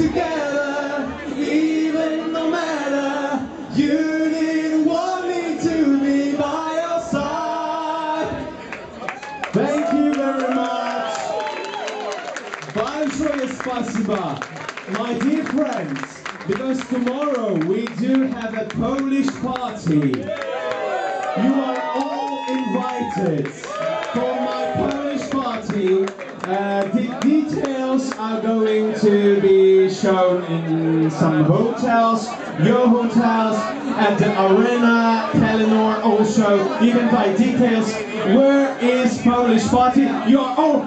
together, even no matter. You didn't want me to be by your side. Thank you very much. My dear friends, because tomorrow we do have a Polish party. You are all invited for my Polish party. Uh, the details are going to be shown in some hotels, your hotels, at the arena, Telenor also. Can buy details. Where is Polish party? You are all